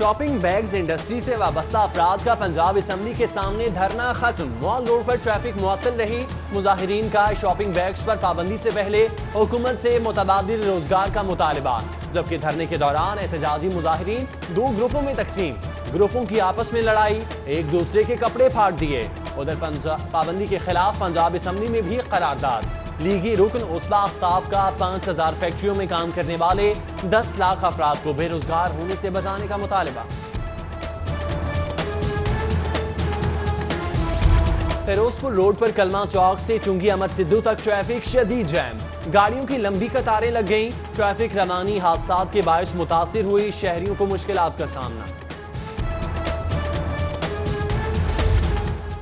Shopping bags industry سے وابستہ افراد کا پنجاب اسمبلی کے سامنے دھرنا ختم۔ مال روڈ پر ٹریفک معطل رہی۔ مظاہرین کا شاپنگ بیگز پر پابندی سے پہلے حکومت سے متبادل روزگار کا مطالبہ، جبکہ دھرنے کے دوران احتجاجی مظاہرین دو گروپوں میں تقسیم۔ گروپوں کی آپس میں لڑائی، ایک دوسرے کے کپڑے پھاٹ دیے۔ ادھر پابندی کے خلاف پنجاب اسمبلی میں بھی قرارداد۔ لیگی رکن اسبا اختاب کا پانچ ہزار فیکٹریوں میں کام کرنے والے دس لاکھ افراد کو بے روزگار ہونے سے بچانے کا مطالبہ۔ فیروزپور روڈ پر کلمہ چوک سے چنگی امر سدھو تک ٹریفک شدید جیم گاڑیوں کی لمبی قطاریں لگ گئیں۔ ٹریفک روانی حادثات کے باعث متاثر ہوئی شہریوں کو مشکلات کا سامنا۔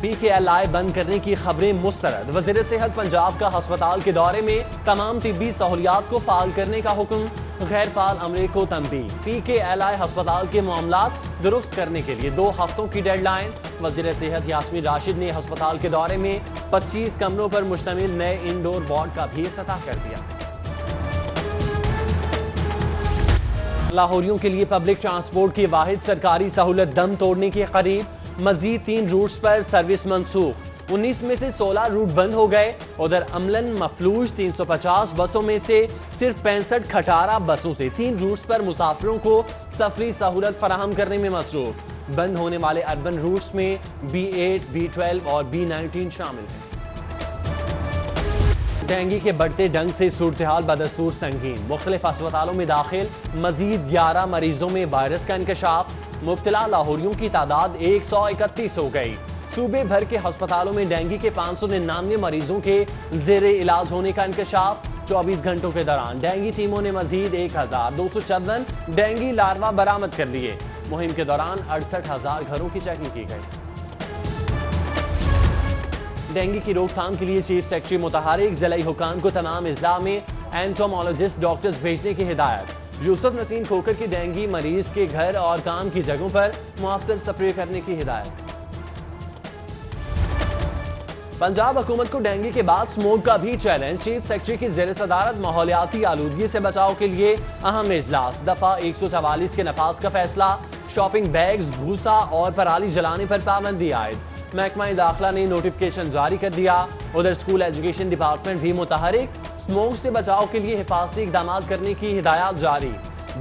پی کے ایل آئی بند کرنے کی خبریں مسترد۔ وزیر صحت پنجاب کا ہسپتال کے دورے میں تمام طبی سہولیات کو فعال کرنے کا حکم۔ غیر فعال عملے کو تنبیہ۔ پی کے ایل آئی ہسپتال کے معاملات درست کرنے کے لیے دو ہفتوں کی ڈیڈ لائن۔ وزیر صحت یاسمین راشد نے ہسپتال کے دورے میں پچیس کمروں پر مشتمل نئے انڈور وارڈ کا بھی افتتاح کر دیا۔ لاہوریوں کے لیے پبلک ٹرانسپورٹ کی واحد سرکاری سہولت دم توڑنے کے قریب۔ مزید تین روٹس پر سروس منسوخ۔ انیس میں سے سولہ روٹ بند ہو گئے۔ ادھر عملن مفلوج تین سو پچاس بسوں میں سے صرف پینسٹھ کھٹارہ بسوں سے تین روٹس پر مسافروں کو سفری سہولت فراہم کرنے میں مصروف۔ بند ہونے والے اربن روٹس میں بی ایٹ، بی ٹویلو اور بی نائنٹین شامل ہیں۔ ڈینگی کے بڑھتے ڈنگ سے صورتحال بدستور سنگین۔ مختلف اسپتالوں میں داخل، مزید گیارہ مریضوں میں وائرس کا انکشاف۔ مبتلا لاہوریوں کی تعداد ایک سو اکتیس ہو گئی۔ صوبے بھر کے ہسپتالوں میں ڈینگی کے پانچ سو ننانوے مریضوں کے زیر علاج ہونے کا انکشاف۔ چوبیس گھنٹوں کے دوران ڈینگی ٹیموں نے مزید ایک ہزار دو سو چودن ڈینگی لاروا برامت کر لیے۔ مہم کے دوران اڑسٹھ ہزار گھروں کی چیکنگ کی گئی۔ ڈینگی کی روک تھام کے لیے چیف سیکٹری متحرک ضلعی حکام کو تمام اضلاع میں اینٹومولوجسٹ ڈاکٹرز بھیجنے کی ہدایت۔ یوسف نسیم کھوکر کی ڈینگی، مریض کے گھر اور کام کی جگہوں پر مؤثر سپرے کرنے کی ہدایت۔ پنجاب حکومت کو ڈینگی کے بعد سموک کا بھی چیلنج۔ چیف سیکٹری کی زیر صدارت ماحولیاتی آلودگی سے بچاؤ کے لیے اہم اجلاس۔ دفعہ ایک سو چوالیس کے نفاذ کا فیصلہ۔ شاپنگ بیگز، بھوسا اور پرالی جلانے پر پابندی عائد۔ محکمہ داخلہ نے نوٹیفکیشن جاری کر دیا۔ ادھر اسکول ایجوکیشن ڈپارٹمنٹ بھی متحرک۔ سموک سے بچاؤ کے لیے حفاظتی اقدامات کرنے کی ہدایات جاری۔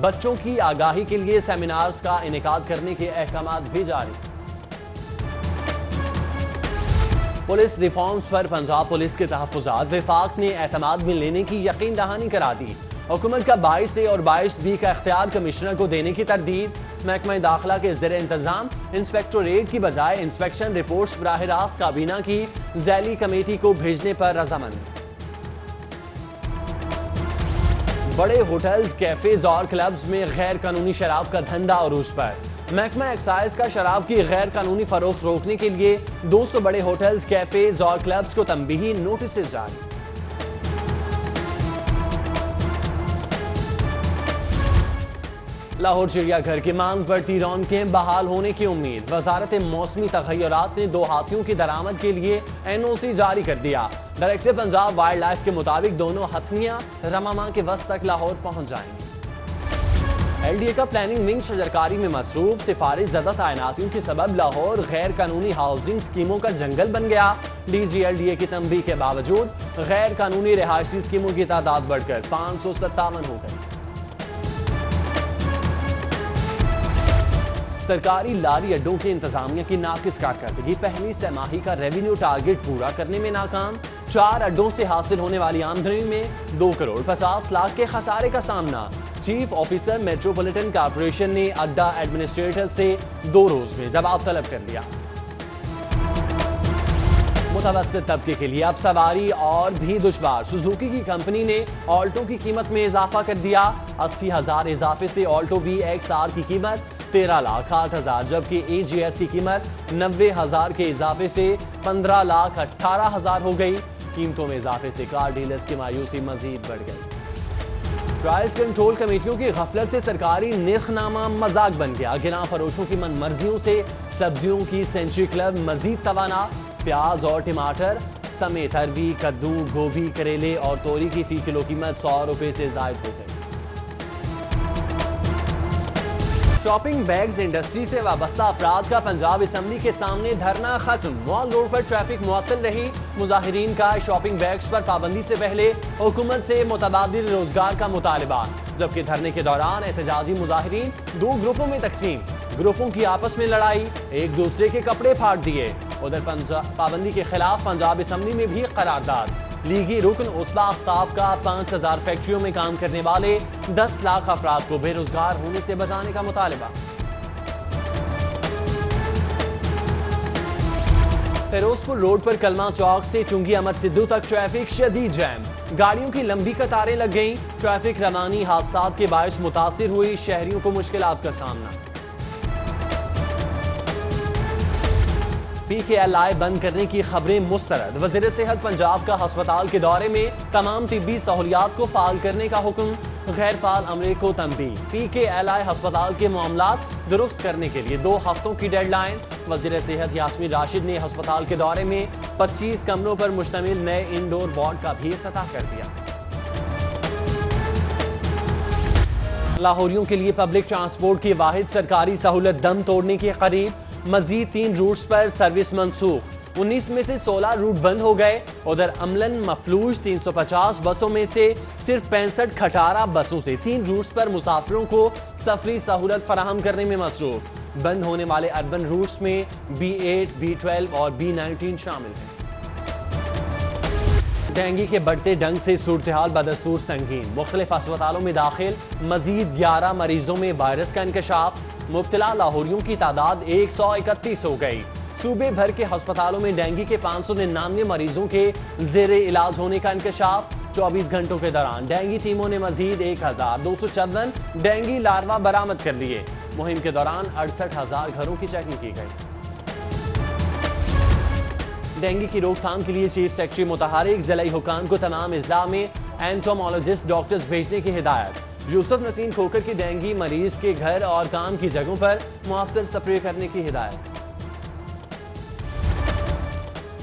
بچوں کی آگاہی کے لیے سیمینارز کا انعقاد کرنے کے احکامات بھی جاری۔ پولیس ریفارمز پر پنجاب پولیس کے تحفظات۔ وفاق نے اعتماد میں لینے کی یقین دہانی کرا دی۔ حکومت کا باعث سے اور باعث بی کا اختیار کمشنر کو دینے کی تردید۔ محکمہ داخلہ کے زیر انتظام۔ انسپیکٹوریٹ کی بجائے انسپیکشن رپورٹس براہ راست کابینہ کی ذیلی کمیٹی کو بھیجنے پر رضامند۔ بڑے ہوٹلز کیفیز اور کلبز میں غیر قانونی شراب کا دھندہ عروج پر۔ محکمہ ایکسائز کا شراب کی غیر قانونی فروخت روکنے کے لیے دو سو بڑے ہوٹلز کیفیز اور کلبز کو تنبیہی نوٹسز جاری۔ لاہور چڑیا گھر کی مانگ پر تیرون کے بحال ہونے کی امید۔ وزارت موسمی تغیرات نے دو ہاتھیوں کی درامت کے لیے این او سی جاری کر دیا۔ ڈائریکٹر پنجاب وائلڈ لائف کے مطابق دونوں ہتھیاں رمامہ کے وسط تک لاہور پہنچ جائیں گے ایل ڈی اے کا پلاننگ ونگ شجرکاری میں مصروف، سفارش زدہ تعیناتیوں کے سبب لاہور غیر قانونی ہاؤسنگ سکیموں کا جنگل بن گیا۔ D G L D A کی تنبیہ کے باوجود غیر قانونی رہائشی سکیموں کی تعداد بڑھ کر پانچ سو ستاون ہو گئی۔ سرکاری لاری اڈوں کے انتظامیہ کی ناقص کارکردگی پہلی سماہی کا ریونیو ٹارگٹ پورا کرنے میں ناکام۔ چار اڈوں سے حاصل ہونے والی آمدنی میں دو کروڑ پچاس لاکھ کے خسارے کا سامنا۔ چیف آفیسر میٹروپولیٹن کارپوریشن نے اڈا ایڈمنسٹریٹر سے دو روز میں جواب طلب کر لیا متوسط طبقے کے لیے اب سواری اور بھی دشوار۔ سوزوکی کی کمپنی نے آلٹو کی قیمت میں اضافہ کر دیا۔ اسی ہزار اضافے سے آلٹو وی ایکس آر کی قیمت تیرہ لاکھ آٹھ ہزار، جبکہ ای جی ایس کی قیمت نوے ہزار کے اضافے سے پندرہ لاکھ اٹھارہ ہزار ہو گئی۔ قیمتوں میں اضافے سے کار ڈیلرز کی مایوسی مزید بڑھ گئی۔ پرائز کنٹرول کمیٹیوں کی غفلت سے سرکاری نرخ نامہ مزاق بن گیا۔ گنا فروشوں کی من مرضیوں سے سبزیوں کی سینچری کلب مزید توانا۔ پیاز اور ٹماٹر سمیت عربی، کدو، گوبھی، کریلے اور توری کی فی کلو قیمت سو روپے سے زائد ہو گئی۔ شاپنگ بیگز انڈسٹری سے وابستہ افراد کا پنجاب اسمبلی کے سامنے دھرنا ختم۔ مال روڈ پر ٹریفک معطل رہی۔ مظاہرین کا شاپنگ بیگز پر پابندی سے پہلے حکومت سے متبادل روزگار کا مطالبہ، جبکہ دھرنے کے دوران احتجاجی مظاہرین دو گروپوں میں تقسیم۔ گروپوں کی آپس میں لڑائی، ایک دوسرے کے کپڑے پھاٹ دیے۔ ادھر پابندی کے خلاف پنجاب اسمبلی میں بھی قرارداد۔ لیگی رکن اسبا آفتاب کا پانچ ہزار فیکٹریوں میں کام کرنے والے دس لاکھ افراد کو بے روزگار ہونے سے بچانے کا مطالبہ۔ فیروزپور روڈ پر کلمہ چوک سے چنگی امر سدھو تک ٹریفک شدید جیم گاڑیوں کی لمبی قطاریں لگ گئیں۔ ٹریفک روانی حادثات کے باعث متاثر ہوئی شہریوں کو مشکلات کا سامنا۔ پی کے ایل آئی بند کرنے کی خبریں مسترد۔ وزیر صحت پنجاب کا ہسپتال کے دورے میں تمام طبی سہولیات کو فعال کرنے کا حکم۔ غیر فعال عملے کو تنبیہ۔ پی کے ایل آئی ہسپتال کے معاملات درست کرنے کے لیے دو ہفتوں کی ڈیڈ لائن۔ وزیر صحت یاسمین راشد نے ہسپتال کے دورے میں پچیس کمروں پر مشتمل نئے انڈور وارڈ کا بھی افتتاح کر دیا۔ لاہوریوں کے لیے پبلک ٹرانسپورٹ کی واحد سرکاری سہولت دم توڑنے کے قریب۔ مزید تین روٹس پر سروس منسوخ۔ انیس میں سے سولہ روٹ بند ہو گئے۔ ادھر املن مفلوج تین سو پچاس بسوں میں سے صرف پینسٹھ کھٹارہ بسوں سے تین روٹس پر مسافروں کو سفری سہولت فراہم کرنے میں مصروف۔ بند ہونے والے اربن روٹس میں بی ایٹ بی ٹویلو اور بی نائنٹین شامل ہیں۔ ڈینگی کے بڑھتے ڈنگ سے صورتحال بدستور سنگین۔ مختلف اسپتالوں میں داخل، مزید گیارہ مریضوں میں وائرس کا انکشاف۔ مبتلا لاہوریوں کی تعداد ایک سو اکتیس ہو گئی۔ صوبے بھر کے ہسپتالوں میں ڈینگی کے پانچ سو ننانوے مریضوں کے زیر علاج ہونے کا انکشاف۔ چوبیس گھنٹوں کے دوران ڈینگی ٹیموں نے مزید ایک ہزار دو سو چودن ڈینگی لاروا برامت کر لیے۔ مہم کے دوران اڑسٹھ ہزار گھروں کی چیکنگ کی گئی۔ ڈینگی کی روک تھام کے لیے چیف سیکٹری متحرک ضلعی حکام کو تمام اضلاع میں اینٹومولوجسٹ ڈاکٹرز بھیجنے کی ہدایت۔ یوسف نسیم کھوکر کی ڈینگی مریض کے گھر اور کام کی جگہوں پر مؤثر سپرے کرنے کی ہدایت۔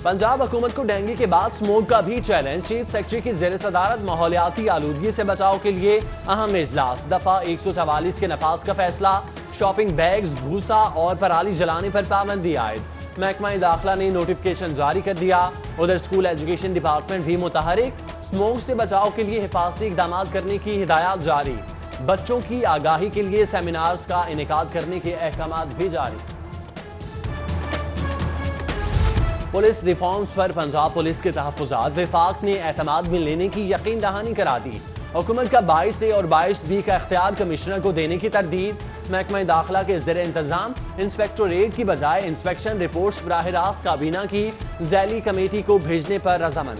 پنجاب حکومت کو ڈینگی کے بعد سموک کا بھی چیلنج۔ چیف سیکٹری کی زیر صدارت ماحولیاتی آلودگی سے بچاؤ کے لیے اہم اجلاس۔ دفعہ ایک سو چوالیس کے نفاذ کا فیصلہ۔ شاپنگ بیگز، بھوسا اور پرالی جلانے پر پابندی آئے محکمہ داخلہ نے نوٹیفکیشن جاری کر دیا۔ ادھر اسکول ایجوکیشن ڈپارٹمنٹ بھی متحرک۔ سموک سے بچاؤ کے لیے حفاظتی اقدامات کرنے کی ہدایات جاری۔ بچوں کی آگاہی کے لیے سیمینارز کا انعقاد کرنے کے احکامات بھی جاری۔ پولیس ریفارمز پر پنجاب پولیس کے تحفظات وفاق نے اعتماد میں لینے کی یقین دہانی کرا دی۔ حکومت کا باعث اے اور باعث بی کا اختیار کمشنر کو دینے کی تردید۔ محکمہ داخلہ کے زیر انتظام انسپیکٹوریٹ کی بجائے انسپیکشن رپورٹس براہ راست کابینہ کی ذیلی کمیٹی کو بھیجنے پر رضامند۔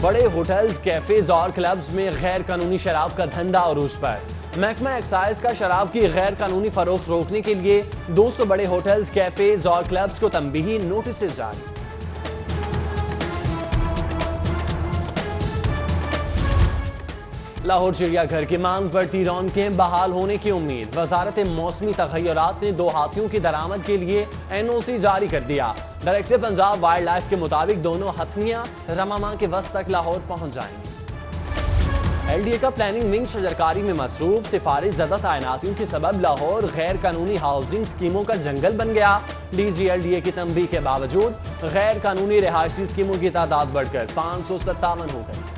بڑے ہوٹلز، کیفیز اور کلبز میں غیر قانونی شراب کا دھندہ عروج پر۔ محکمہ ایکسائز کا شراب کی غیر قانونی فروخت روکنے کے لیے دو سو بڑے ہوٹلز، کیفیز اور کلبز کو تنبیہی نوٹسز جاری۔ لاہور چڑیا گھر کی مانگ پر تیرون کے بحال ہونے کی امید۔ وزارت موسمی تغیرات نے دو ہاتھیوں کی درامت کے لیے این او سی جاری کر دیا۔ ڈائریکٹر پنجاب وائلڈ لائف کے مطابق دونوں ہتھیاں رمامہ کے وسط تک لاہور پہنچ جائیں۔ گے ایل ڈی اے کا پلاننگ ونگ شجرکاری میں مصروف سفارش زدہ تعیناتیوں کے سبب لاہور غیر قانونی ہاؤسنگ سکیموں کا جنگل بن گیا۔ D G L D A کی تنبیہ کے باوجود غیر قانونی رہائشی سکیموں کی تعداد بڑھ کر پانچ سو ستاون ہو گئی۔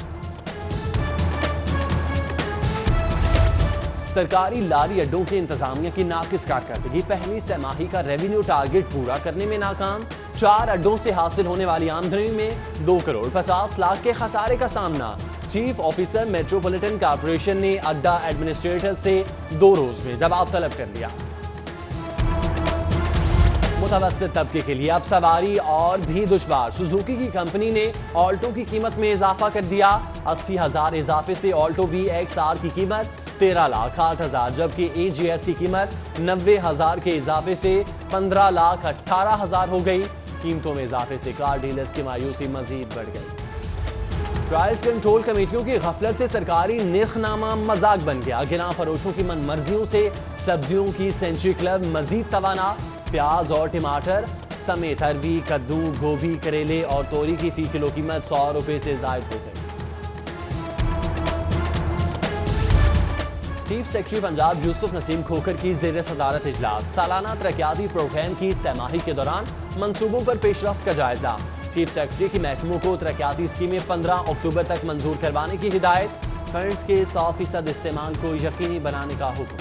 سرکاری لاری اڈوں کے انتظامیہ کی ناقص کارکردگی پہلی سماہی کا ریونیو ٹارگٹ پورا کرنے میں ناکام۔ چار اڈوں سے حاصل ہونے والی آمدنی میں دو کروڑ پچاس لاکھ کے خسارے کا سامنا۔ چیف آفیسر میٹروپولیٹن کارپوریشن نے اڈا ایڈمنسٹریٹر سے دو روز میں جواب طلب کر لیا متوسط طبقے کے لیے اب سواری اور بھی دشوار۔ سوزوکی کی کمپنی نے آلٹو کی قیمت میں اضافہ کر دیا۔ اسی ہزار اضافے سے آلٹو وی ایکس آر کی قیمت تیرہ لاکھ آٹھ ہزار، جبکہ ای جی ایس کی قیمت نوے ہزار کے اضافے سے پندرہ لاکھ اٹھارہ ہزار ہو گئی۔ قیمتوں میں اضافے سے کار ڈیلرز کی مایوسی مزید بڑھ گئی۔ ٹرائلز کنٹرول کمیٹیوں کی غفلت سے سرکاری نرخ نامہ مزاق بن گیا۔ گنا فروشوں کی من مرضیوں سے سبزیوں کی سینچری کلب مزید توانا۔ پیاز اور ٹماٹر سمیت عربی، کدو، گوبھی، کریلے اور توری کی فی کلو قیمت سو روپے سے زائد ہو گئی۔ چیف سیکرٹری پنجاب یوسف نسیم کھوکر کی زیر صدارت اجلاس، سالانہ ترقیاتی پروگرام کی سہماہی کے دوران منصوبوں پر پیش رفت کا جائزہ۔ چیف سیکرٹری کی محکموں کو ترقیاتی اسکیمیں پندرہ اکتوبر تک منظور کروانے کی ہدایت، فنڈز کے سو فیصد استعمال کو یقینی بنانے کا حکم۔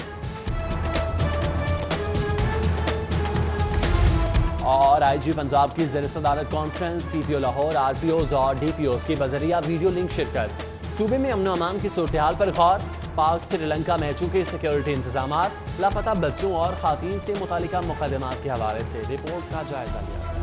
اور آئی جی پنجاب کی زیر صدارت conference, C P O Lahore, R P Os اور ڈی پی اوز کی بذریعہ ویڈیو لنک شرکت۔ صوبے میں امن و امان کی صورتحال پر غور۔ پاک سری لنکا میں چونکہ سیکیورٹی انتظامات، لاپتہ بچوں اور خواتین سے متعلقہ مقدمات کے حوالے سے رپورٹ کا جائزہ لیا۔